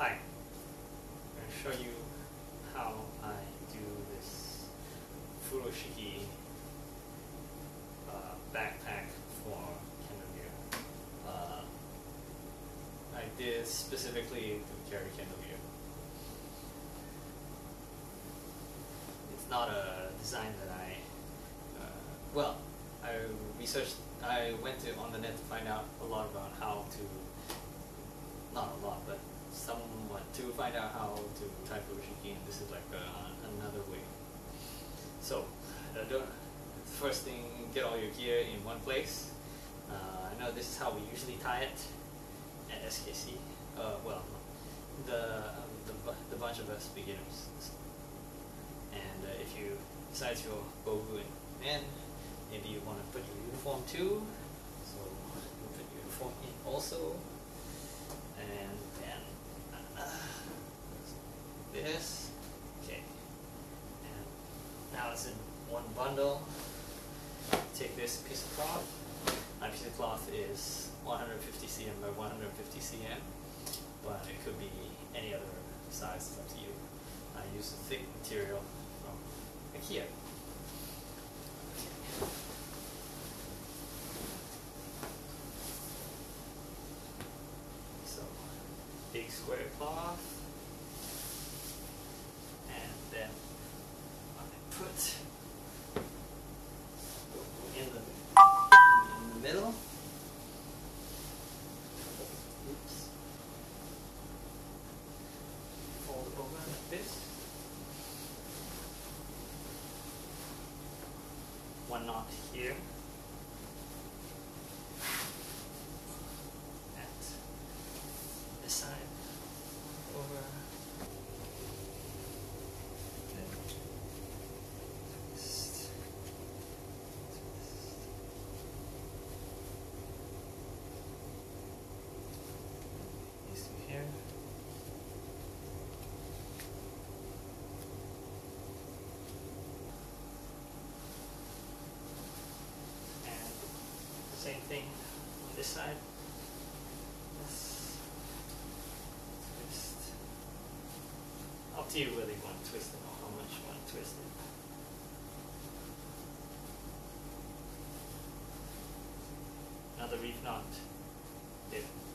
Hi, I'm going to show you how I do this furoshiki uh, backpack for Kendo uh, I did specifically to carry Kendo It's not a design that I, uh, well, I researched, I went to on the net to find out a lot about how to not a lot, but somewhat to find out how to type furoshiki, and this is like uh, another way. So, uh, first thing, get all your gear in one place. Uh, I know this is how we usually tie it at SKC. Uh, well, the, the, the bunch of us beginners. And uh, if you decide to go and in, maybe you want to put your uniform too. So you put your uniform in also and then uh, this, okay, and in one bundle. Take this piece of cloth. My piece of cloth is 150 cm by 150 cm, but it could be any other size. It's up to you. I use a thick material from IKEA. So, big square cloth One knot here. Same thing on this side. This twist. Up to you whether you want to twist it or how much you want to twist it. Another reef knot. There.